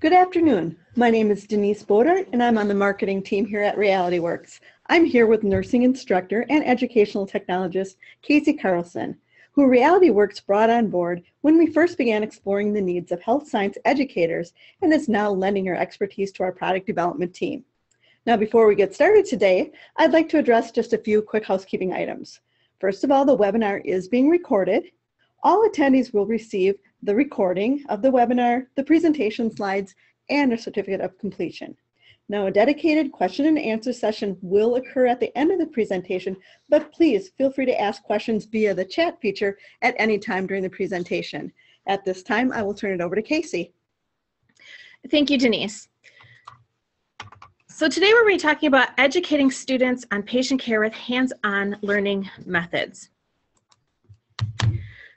Good afternoon. My name is Denise Bodart, and I'm on the marketing team here at RealityWorks. I'm here with nursing instructor and educational technologist Kasey Carlson, who RealityWorks brought on board when we first began exploring the needs of health science educators and is now lending her expertise to our product development team. Now, before we get started today, I'd like to address just a few quick housekeeping items. First of all, the webinar is being recorded. All attendees will receive the recording of the webinar, the presentation slides, and a certificate of completion. Now, a dedicated question and answer session will occur at the end of the presentation, but please feel free to ask questions via the chat feature at any time during the presentation. At this time, I will turn it over to Kasey. Thank you, Denise. So today we're going to be talking about educating students on patient care with hands-on learning methods.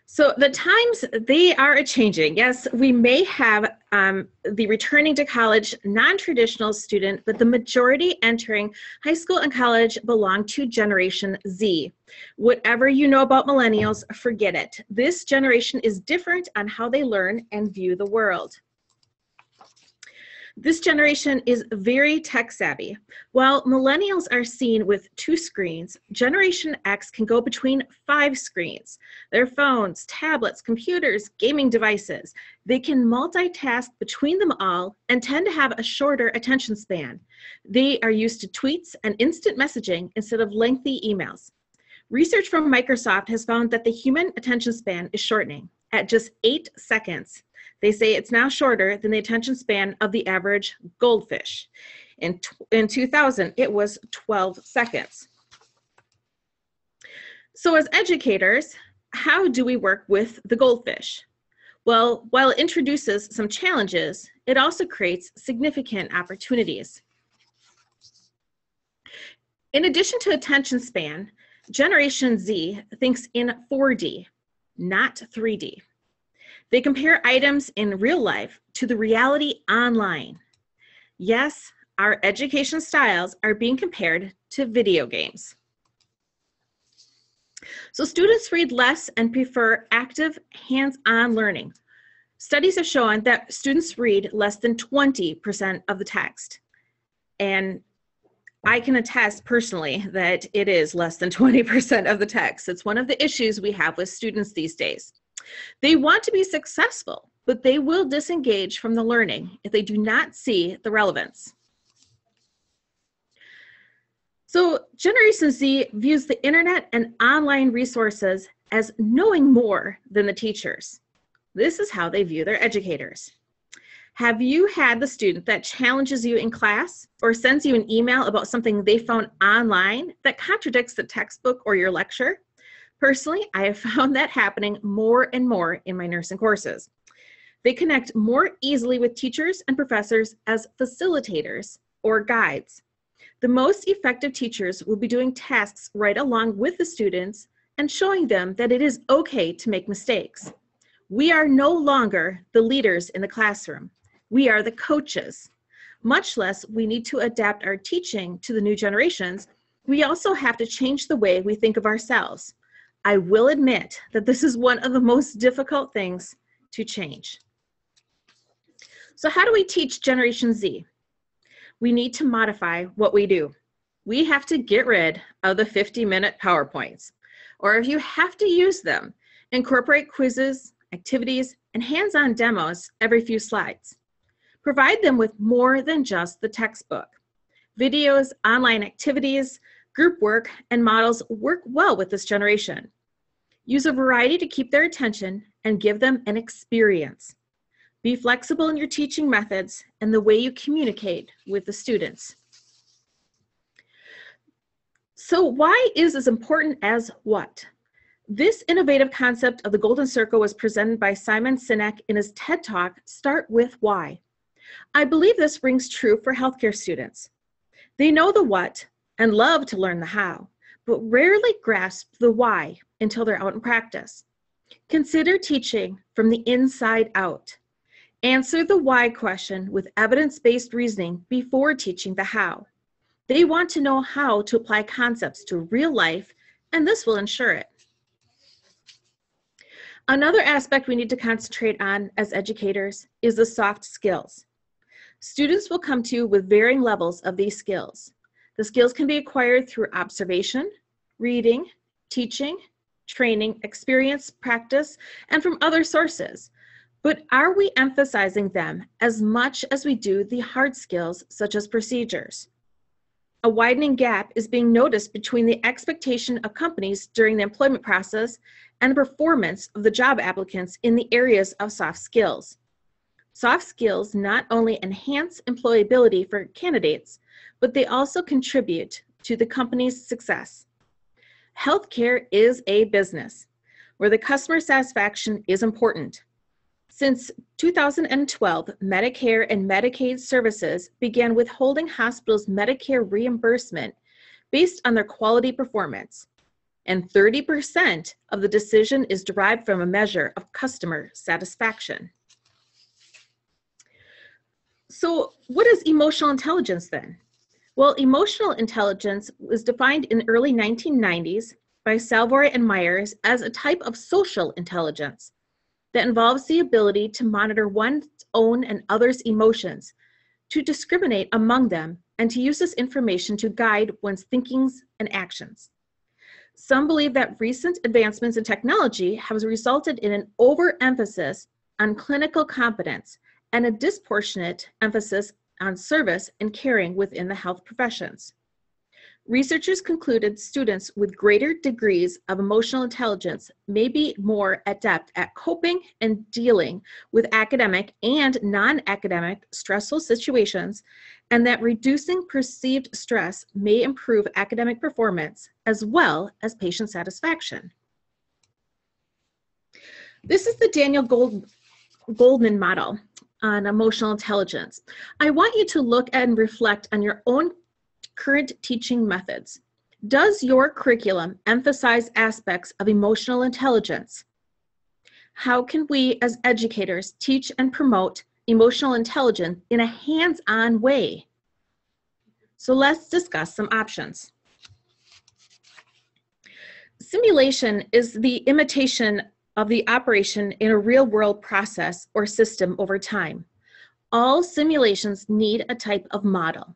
So the times, they are a changing. Yes, we may have um, the returning to college non-traditional student, but the majority entering high school and college belong to Generation Z. Whatever you know about millennials, forget it. This generation is different on how they learn and view the world. This generation is very tech savvy. While millennials are seen with two screens, Generation X can go between five screens. Their phones, tablets, computers, gaming devices. They can multitask between them all and tend to have a shorter attention span. They are used to tweets and instant messaging instead of lengthy emails. Research from Microsoft has found that the human attention span is shortening. At just eight seconds, they say it's now shorter than the attention span of the average goldfish. In, in 2000, it was 12 seconds. So as educators, how do we work with the goldfish? Well, while it introduces some challenges, it also creates significant opportunities. In addition to attention span, Generation Z thinks in 4D, not 3D. They compare items in real life to the reality online. Yes, our education styles are being compared to video games. So students read less and prefer active hands-on learning. Studies have shown that students read less than 20% of the text. And I can attest personally that it is less than 20% of the text. It's one of the issues we have with students these days. They want to be successful, but they will disengage from the learning if they do not see the relevance. So Generation Z views the internet and online resources as knowing more than the teachers. This is how they view their educators. Have you had the student that challenges you in class or sends you an email about something they found online that contradicts the textbook or your lecture? Personally, I have found that happening more and more in my nursing courses. They connect more easily with teachers and professors as facilitators or guides. The most effective teachers will be doing tasks right along with the students and showing them that it is okay to make mistakes. We are no longer the leaders in the classroom. We are the coaches. Much less we need to adapt our teaching to the new generations, we also have to change the way we think of ourselves. I will admit that this is one of the most difficult things to change. So how do we teach Generation Z? We need to modify what we do. We have to get rid of the 50 minute PowerPoints. Or if you have to use them, incorporate quizzes, activities, and hands-on demos every few slides. Provide them with more than just the textbook. Videos, online activities, group work, and models work well with this generation. Use a variety to keep their attention and give them an experience. Be flexible in your teaching methods and the way you communicate with the students. So why is as important as what? This innovative concept of the golden circle was presented by Simon Sinek in his TED Talk, Start With Why. I believe this rings true for healthcare students. They know the what and love to learn the how, but rarely grasp the why until they're out in practice. Consider teaching from the inside out. Answer the why question with evidence-based reasoning before teaching the how. They want to know how to apply concepts to real life, and this will ensure it. Another aspect we need to concentrate on as educators is the soft skills. Students will come to you with varying levels of these skills. The skills can be acquired through observation, reading, teaching, training, experience, practice, and from other sources. But are we emphasizing them as much as we do the hard skills such as procedures? A widening gap is being noticed between the expectation of companies during the employment process and the performance of the job applicants in the areas of soft skills. Soft skills not only enhance employability for candidates, but they also contribute to the company's success. Healthcare is a business where the customer satisfaction is important. Since 2012, Medicare and Medicaid services began withholding hospitals' Medicare reimbursement based on their quality performance. And 30% of the decision is derived from a measure of customer satisfaction. So, what is emotional intelligence then? Well, emotional intelligence was defined in the early 1990s by Salovey and Myers as a type of social intelligence that involves the ability to monitor one's own and others' emotions, to discriminate among them, and to use this information to guide one's thinkings and actions. Some believe that recent advancements in technology have resulted in an overemphasis on clinical competence and a disproportionate emphasis on service and caring within the health professions. Researchers concluded students with greater degrees of emotional intelligence may be more adept at coping and dealing with academic and non academic stressful situations, and that reducing perceived stress may improve academic performance as well as patient satisfaction. This is the Daniel Gold, Goleman model on emotional intelligence. I want you to look and reflect on your own current teaching methods. Does your curriculum emphasize aspects of emotional intelligence? How can we as educators teach and promote emotional intelligence in a hands-on way? So let's discuss some options. Simulation is the imitation of the operation in a real world process or system over time. All simulations need a type of model.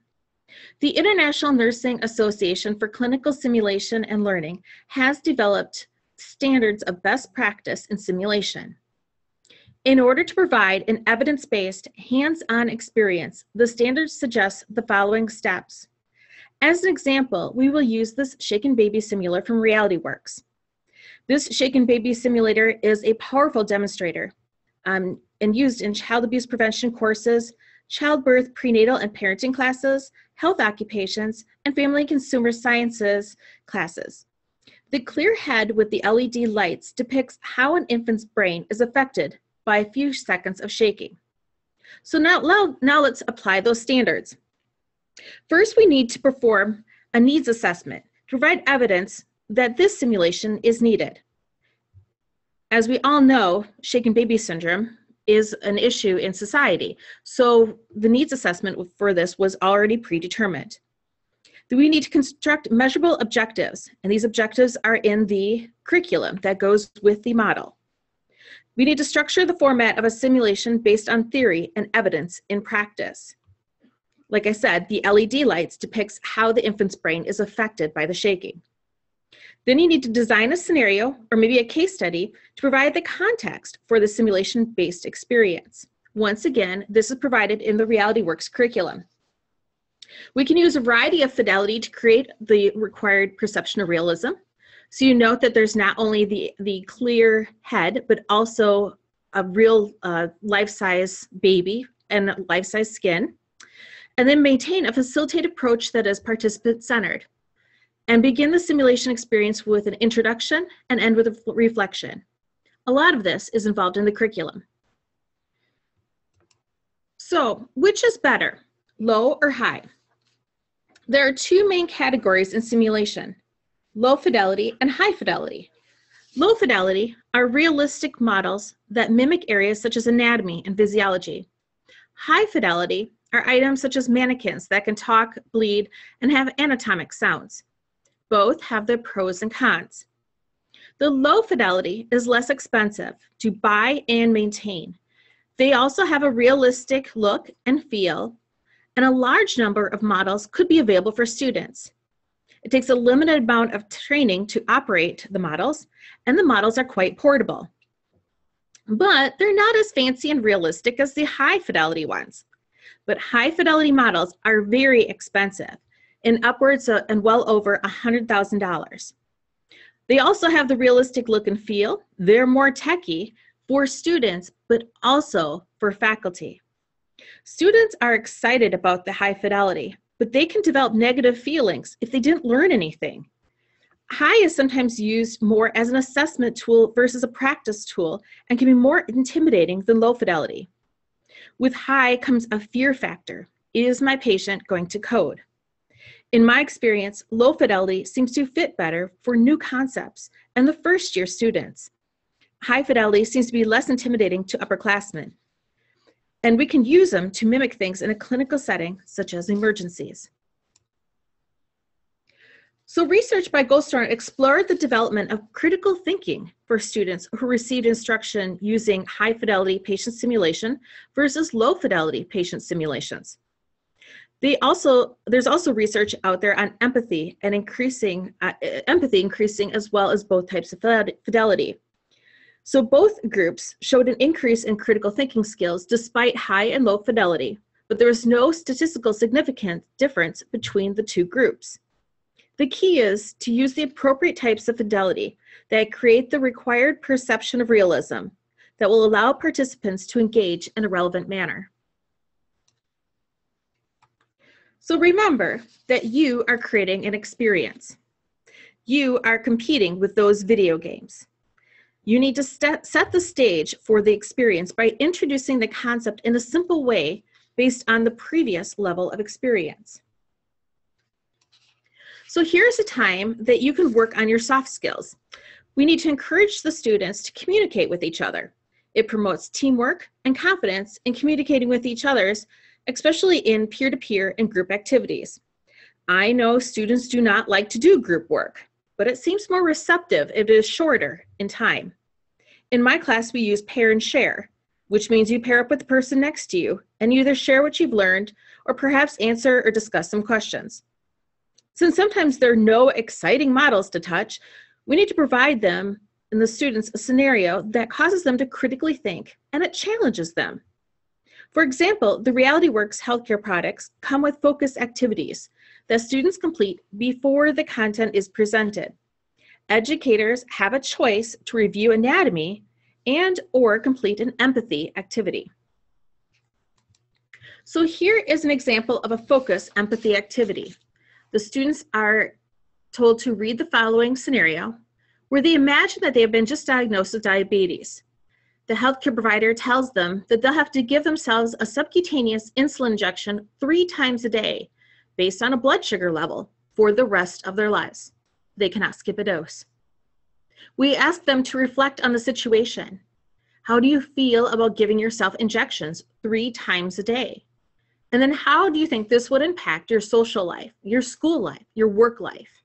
The International Nursing Association for Clinical Simulation and Learning has developed standards of best practice in simulation. In order to provide an evidence-based, hands-on experience, the standards suggest the following steps. As an example, we will use this Shaken Baby simulator from RealityWorks. This Shaken Baby simulator is a powerful demonstrator um, and used in child abuse prevention courses, childbirth, prenatal, and parenting classes, health occupations, and family consumer sciences classes. The clear head with the LED lights depicts how an infant's brain is affected by a few seconds of shaking. So now, now let's apply those standards. First, we need to perform a needs assessment to provide evidence that this simulation is needed. As we all know, shaken baby syndrome is an issue in society. So the needs assessment for this was already predetermined. We need to construct measurable objectives, and these objectives are in the curriculum that goes with the model. We need to structure the format of a simulation based on theory and evidence in practice. Like I said, the LED lights depicts how the infant's brain is affected by the shaking. Then you need to design a scenario or maybe a case study to provide the context for the simulation-based experience. Once again, this is provided in the RealityWorks curriculum. We can use a variety of fidelity to create the required perception of realism. So you note that there's not only the, the clear head, but also a real uh, life-size baby and life-size skin. And then maintain a facilitated approach that is participant-centered and begin the simulation experience with an introduction and end with a reflection. A lot of this is involved in the curriculum. So, which is better, low or high? There are two main categories in simulation, low fidelity and high fidelity. Low fidelity are realistic models that mimic areas such as anatomy and physiology. High fidelity are items such as mannequins that can talk, bleed, and have anatomic sounds. Both have their pros and cons. The low fidelity is less expensive to buy and maintain. They also have a realistic look and feel and a large number of models could be available for students. It takes a limited amount of training to operate the models, and the models are quite portable. But they're not as fancy and realistic as the high fidelity ones. But high fidelity models are very expensive and upwards of, and well over $100,000. They also have the realistic look and feel. They're more techy for students, but also for faculty. Students are excited about the high fidelity, but they can develop negative feelings if they didn't learn anything. High is sometimes used more as an assessment tool versus a practice tool and can be more intimidating than low fidelity. With high comes a fear factor. Is my patient going to code? In my experience, low fidelity seems to fit better for new concepts and the first year students. High fidelity seems to be less intimidating to upperclassmen. And we can use them to mimic things in a clinical setting, such as emergencies. So research by Goldstone explored the development of critical thinking for students who received instruction using high fidelity patient simulation versus low fidelity patient simulations. They also, there's also research out there on empathy and increasing, uh, empathy increasing as well as both types of fidelity. So both groups showed an increase in critical thinking skills despite high and low fidelity, but there was no statistical significant difference between the two groups. The key is to use the appropriate types of fidelity that create the required perception of realism that will allow participants to engage in a relevant manner. So remember that you are creating an experience. You are competing with those video games. You need to set the stage for the experience by introducing the concept in a simple way based on the previous level of experience. So here's a time that you can work on your soft skills. We need to encourage the students to communicate with each other. It promotes teamwork and confidence in communicating with each others especially in peer-to-peer and group activities. I know students do not like to do group work, but it seems more receptive if it is shorter in time. In my class, we use pair and share, which means you pair up with the person next to you and you either share what you've learned or perhaps answer or discuss some questions. Since sometimes there are no exciting models to touch, we need to provide them and the students a scenario that causes them to critically think and it challenges them. For example, the RealityWorks healthcare products come with focus activities that students complete before the content is presented. Educators have a choice to review anatomy and or complete an empathy activity. So here is an example of a focus empathy activity. The students are told to read the following scenario where they imagine that they have been just diagnosed with diabetes the healthcare provider tells them that they'll have to give themselves a subcutaneous insulin injection three times a day based on a blood sugar level for the rest of their lives. They cannot skip a dose. We ask them to reflect on the situation. How do you feel about giving yourself injections three times a day? And then how do you think this would impact your social life, your school life, your work life?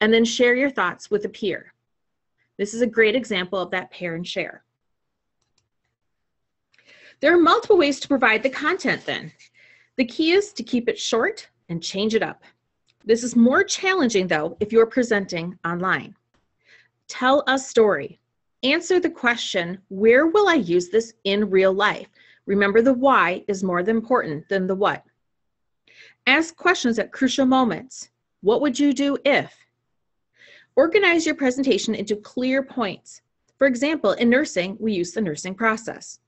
And then share your thoughts with a peer. This is a great example of that pair and share. There are multiple ways to provide the content then. The key is to keep it short and change it up. This is more challenging though if you're presenting online. Tell a story. Answer the question, where will I use this in real life? Remember the why is more important than the what. Ask questions at crucial moments. What would you do if? Organize your presentation into clear points. For example, in nursing, we use the nursing process.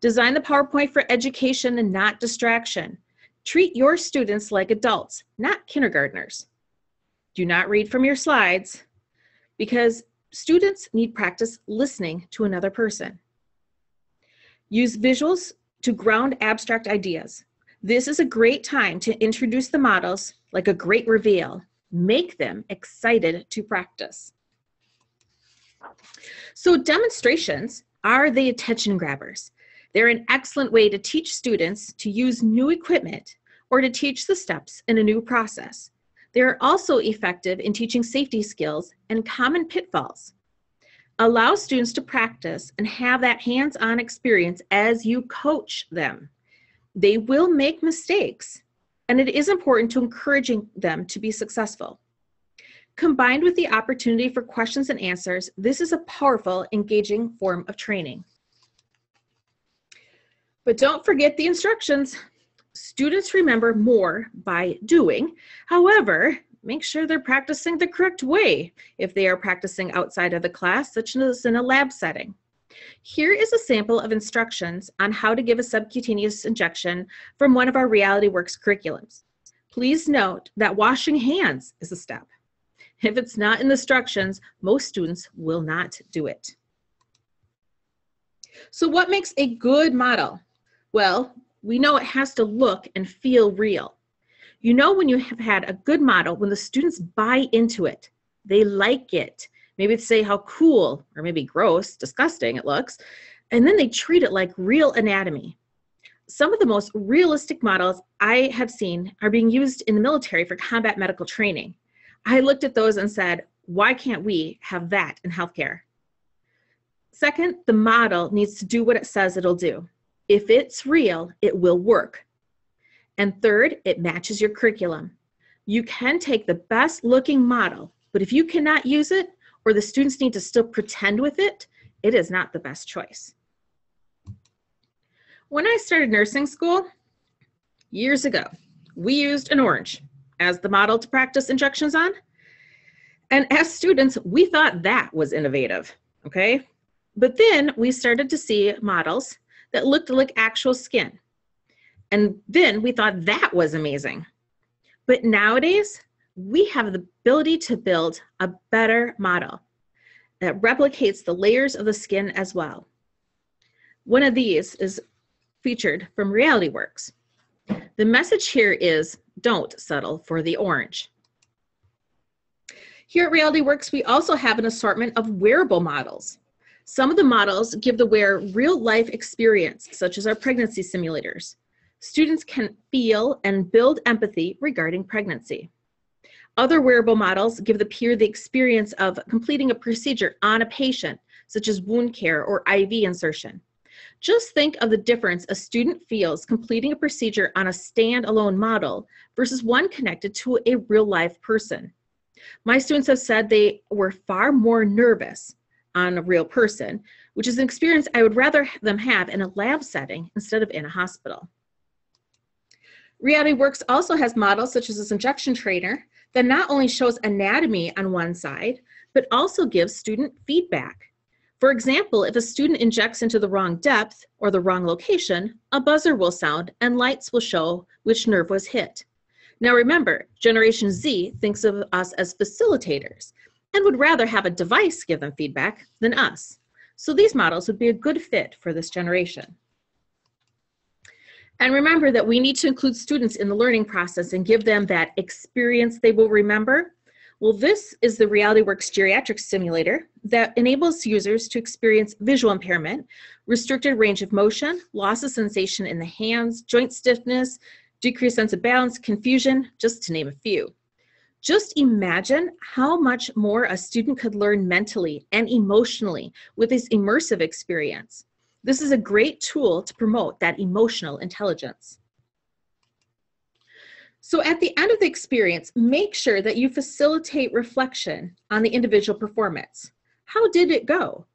Design the PowerPoint for education and not distraction. Treat your students like adults, not kindergartners. Do not read from your slides because students need practice listening to another person. Use visuals to ground abstract ideas. This is a great time to introduce the models like a great reveal. Make them excited to practice. So demonstrations are the attention grabbers. They're an excellent way to teach students to use new equipment or to teach the steps in a new process. They are also effective in teaching safety skills and common pitfalls. Allow students to practice and have that hands-on experience as you coach them. They will make mistakes, and it is important to encouraging them to be successful. Combined with the opportunity for questions and answers, this is a powerful, engaging form of training. But don't forget the instructions. Students remember more by doing. However, make sure they're practicing the correct way if they are practicing outside of the class, such as in a lab setting. Here is a sample of instructions on how to give a subcutaneous injection from one of our Reality Works curriculums. Please note that washing hands is a step. If it's not in the instructions, most students will not do it. So what makes a good model? Well, we know it has to look and feel real. You know when you have had a good model, when the students buy into it, they like it. Maybe say how cool or maybe gross, disgusting it looks, and then they treat it like real anatomy. Some of the most realistic models I have seen are being used in the military for combat medical training. I looked at those and said, why can't we have that in healthcare? Second, the model needs to do what it says it'll do. If it's real, it will work. And third, it matches your curriculum. You can take the best looking model, but if you cannot use it or the students need to still pretend with it, it is not the best choice. When I started nursing school years ago, we used an orange as the model to practice injections on. And as students, we thought that was innovative, okay? But then we started to see models that looked like actual skin. And then we thought that was amazing. But nowadays, we have the ability to build a better model that replicates the layers of the skin as well. One of these is featured from Reality Works. The message here is don't settle for the orange. Here at Reality Works, we also have an assortment of wearable models. Some of the models give the wearer real life experience, such as our pregnancy simulators. Students can feel and build empathy regarding pregnancy. Other wearable models give the peer the experience of completing a procedure on a patient, such as wound care or IV insertion. Just think of the difference a student feels completing a procedure on a standalone model versus one connected to a real life person. My students have said they were far more nervous on a real person, which is an experience I would rather them have in a lab setting instead of in a hospital. Reality Works also has models such as this injection trainer that not only shows anatomy on one side, but also gives student feedback. For example, if a student injects into the wrong depth or the wrong location, a buzzer will sound and lights will show which nerve was hit. Now remember, Generation Z thinks of us as facilitators, and would rather have a device give them feedback than us. So these models would be a good fit for this generation. And remember that we need to include students in the learning process and give them that experience they will remember. Well, this is the RealityWorks Geriatric Simulator that enables users to experience visual impairment, restricted range of motion, loss of sensation in the hands, joint stiffness, decreased sense of balance, confusion, just to name a few. Just imagine how much more a student could learn mentally and emotionally with this immersive experience. This is a great tool to promote that emotional intelligence. So at the end of the experience, make sure that you facilitate reflection on the individual performance. How did it go?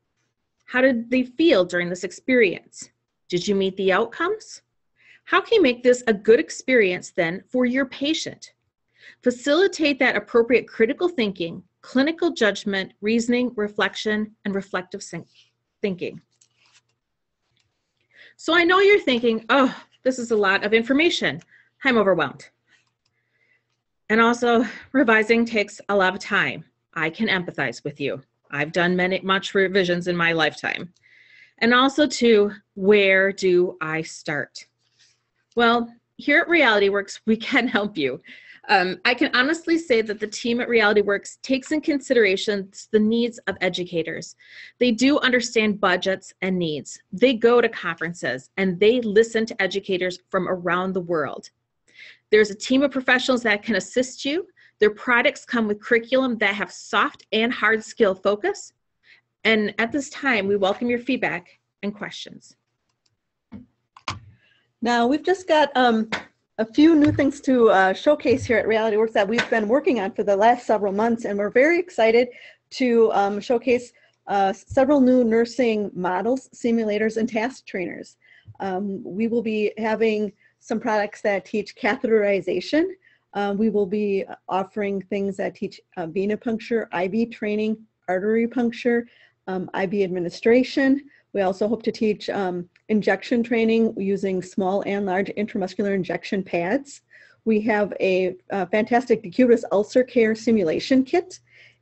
How did they feel during this experience? Did you meet the outcomes? How can you make this a good experience then for your patient? Facilitate that appropriate critical thinking, clinical judgment, reasoning, reflection, and reflective thinking. So I know you're thinking, oh, this is a lot of information. I'm overwhelmed. And also, revising takes a lot of time. I can empathize with you. I've done many much revisions in my lifetime. And also to where do I start? Well, here at Reality Works, we can help you. Um, I can honestly say that the team at Reality Works takes in consideration the needs of educators. They do understand budgets and needs. They go to conferences and they listen to educators from around the world. There's a team of professionals that can assist you. Their products come with curriculum that have soft and hard skill focus. And at this time, we welcome your feedback and questions. Now, we've just got um, a few new things to uh, showcase here at Reality Works that we've been working on for the last several months, and we're very excited to um, showcase uh, several new nursing models, simulators, and task trainers. Um, we will be having some products that teach catheterization. Uh, we will be offering things that teach uh, venipuncture, IV training, artery puncture, um, IV administration. We also hope to teach um, injection training using small and large intramuscular injection pads. We have a, a fantastic decubitus ulcer care simulation kit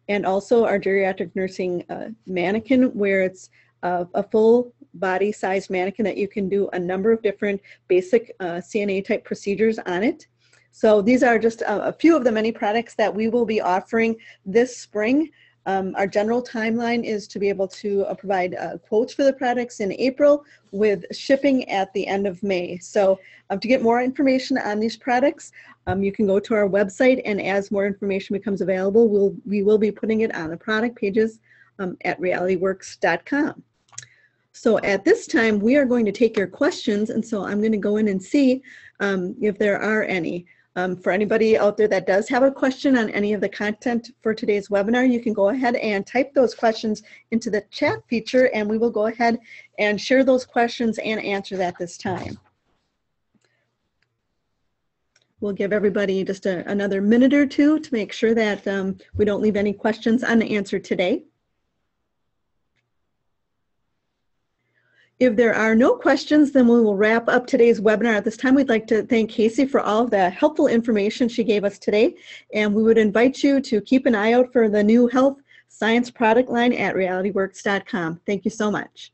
and also our geriatric nursing uh, mannequin where it's a, a full body size mannequin that you can do a number of different basic uh, CNA type procedures on it. So these are just a, a few of the many products that we will be offering this spring. Um, our general timeline is to be able to uh, provide uh, quotes for the products in April with shipping at the end of May. So um, to get more information on these products, um, you can go to our website and as more information becomes available, we'll, we will be putting it on the product pages um, at realityworks.com. So at this time, we are going to take your questions. And so I'm going to go in and see um, if there are any. Um, for anybody out there that does have a question on any of the content for today's webinar, you can go ahead and type those questions into the chat feature and we will go ahead and share those questions and answer that this time. We'll give everybody just a, another minute or two to make sure that um, we don't leave any questions unanswered today. If there are no questions, then we will wrap up today's webinar. At this time, we'd like to thank Kasey for all of the helpful information she gave us today. And we would invite you to keep an eye out for the new health science product line at realityworks.com. Thank you so much.